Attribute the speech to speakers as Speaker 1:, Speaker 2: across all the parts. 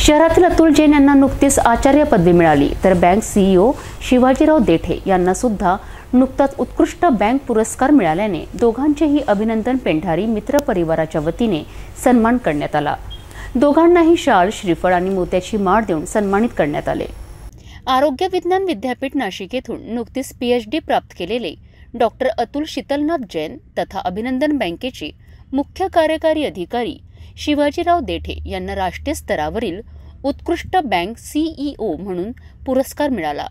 Speaker 1: शहरातील अतुल जैन यांना नुकतीच आचार्य पदवी मिळाली. तर बँक सीईओ शिवाजीराव देठे यांना सुद्धा नुकताच उत्कृष्ट बँक पुरस्कार मिळाल्याने दोघांचेही अभिनंदन पेंढारी मित्र परिवाराच्या वतीने सन्मान करण्यात आला. दोघांनाही शाल श्रीफळ आणि मोत्याची माळ देऊन सन्मानित करण्यात आले. आरोग्य विज्ञान विद्यापीठ नाशिक येथून नुकतीच पीएचडी प्राप्त केलेले डॉक्टर अतुल शीतलनाथ जैन तथा अभिनंदन बँकेचे मुख्य कार्यकारी अधिकारी शिवाजीराव देठे यांना राष्ट्रीय स्तरावरील उत्कृष्ट बँक सीईओ म्हणून पुरस्कार मिळाला.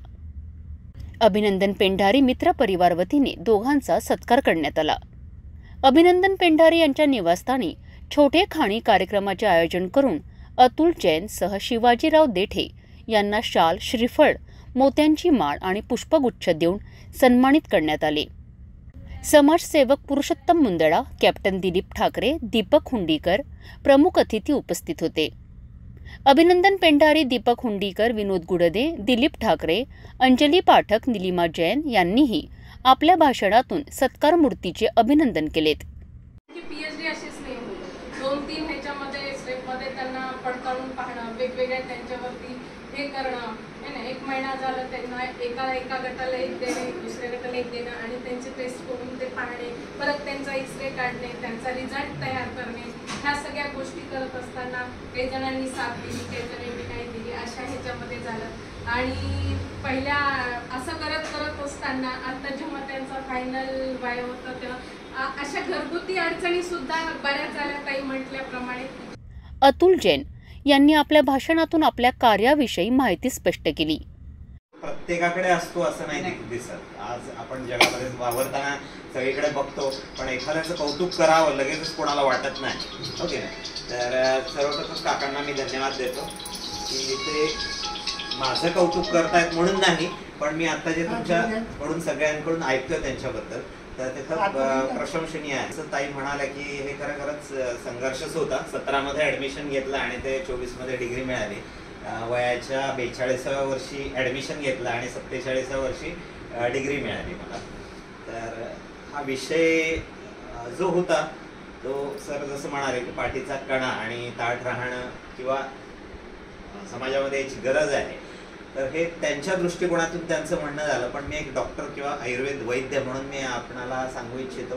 Speaker 1: अभिनंदन पेंढारी मित्र परिवार वतीने दोघांचा सत्कार करण्यात आला. अभिनंदन पेंढारी यांच्या निवासस्थानी छोटे खाणी कार्यक्रमाचे आयोजन करून अतुल जैन सह शिवाजीराव देठे यांना शाल श्रीफळ मोत्यांची माळ आणि पुष्पगुच्छ देऊन सन्मानित करण्यात आले. समाजसेवक पुरुषोत्तम मुंदडा कॅप्टन दिलीप ठाकरे दीपक हुंडीकर प्रमुख अतिथी उपस्थित होते. अभिनंदन पेंढारी दीपक हुंडीकर विनोद गुडदे दिलीप ठाकरे अंजली पाठक निलिमा जैन यांनीही आपल्या भाषणातून सत्कार मूर्तीचे अभिनंदन केलेत.
Speaker 2: दोन तीन ह्याच्यामध्ये स्टेपमध्ये त्यांना पडताळून पाहणं वेगवेगळ्या त्यांच्यावरती हे करणं नाही ना एक महिना झालं त्यांना एका एका गटाला एक देणे दुसऱ्या गटाला एक देणं आणि त्यांचे टेस्ट करून ते पाहणे परत त्यांचा एक्सरे काढणे त्यांचा रिझल्ट तयार करणे ह्या सगळ्या गोष्टी करत असताना काही जणांनी साथ दिली काही जणांनी काही दिली अशा ह्याच्यामध्ये झालं. आणि पहिल्या असं करत करत असताना आता जेव्हा त्यांचा फायनल वाय होतं तेव्हा अशा घरगुती अडचणी सुद्धा बऱ्याच झाल्या काही म्हटल्याप्रमाणे.
Speaker 1: अतुल जैन यांनी आपल्या भाषणातून आपल्या कार्याविषयी माहिती स्पष्ट केली.
Speaker 3: प्रत्येकाकडे असतो असं नाही दिसत. आज आपण जगामध्ये वावरताना सगळीकडे बघतो पण एखाद्याचं कौतुक करावं लगेचच कोणाला वाटत नाही. ओके? ना तर सर्वप्रथम काकांना मी धन्यवाद देतो की ते माझं कौतुक करतायत म्हणून नाही पण मी आता जे तुमच्या कडून सगळ्यांकडून ऐकतोय त्यांच्याबद्दल तर ते खूप प्रशंसनीय आहे. असं ताई म्हणाल्या की हे खरं खरंच संघर्षच होता. सतरामध्ये ऍडमिशन घेतलं आणि ते चोवीसमध्ये डिग्री मिळाली. वयाच्या बेचाळीसाव्या वर्षी ऍडमिशन घेतलं आणि सत्तेचाळीसाव्या वर्षी डिग्री मिळाली मला. तर हा विषय जो होता तो सर जसं म्हणाले की पाठीचा कणा आणि ताठ राहणं किंवा समाजामध्ये याची गरज आहे. तर हे त्यांच्या दृष्टिकोनातून त्यांचं म्हणणं झालं पण मी एक डॉक्टर किंवा आयुर्वेद वैद्य म्हणून मी आपणाला सांगू इच्छितो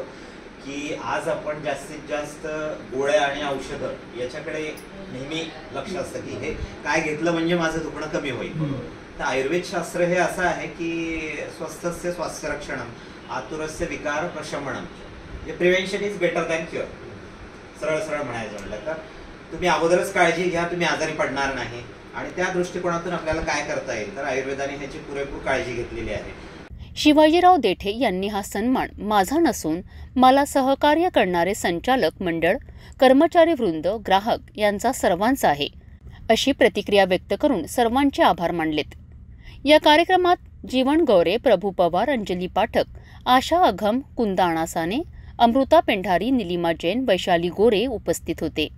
Speaker 3: की आज आपण जास्तीत जास्त गोळ्या आणि औषधं याच्याकडे नेहमी लक्ष असतं की हे काय घेतलं म्हणजे माझं दुखणं कमी होईल. तर आयुर्वेद शास्त्र हे असं आहे की स्वस्थस्य स्वास्थ्य रक्षणम आतुरस्य विकार प्रशमनम. म्हणजे prevention is better than cure सरळ सरळ म्हणायचं म्हणलं तर. तुम्ही अगोदरच काळजी घ्या तुम्ही आजारी पडणार नाही. आणि त्या दृष्टिकोनातून आपल्याला काय करता येईल? तर आयुर्वेदाने ह्याची पुरेपूर काळजी घेतलेली आहे.
Speaker 1: शिवाजीराव देठे यांनी हा सन्मान माझा नसून मला सहकार्य करणारे संचालक मंडळ कर्मचारी वृंद ग्राहक यांचा सर्वांचा आहे अशी प्रतिक्रिया व्यक्त करून सर्वांचे आभार मानलेत. या कार्यक्रमात जीवन गौरे प्रभू पवार अंजली पाठक आशा अघम कुंदा अणासाने अमृता पेंढारी निलिमा जैन वैशाली गोरे उपस्थित होते.